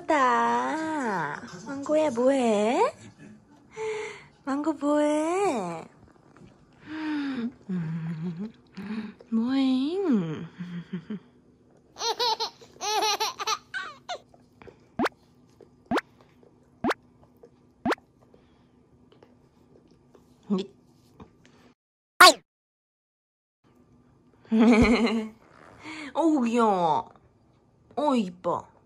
망고다. 망고야, 뭐해? 망고 뭐해? 뭐해? 어우 귀여워. 어 이뻐.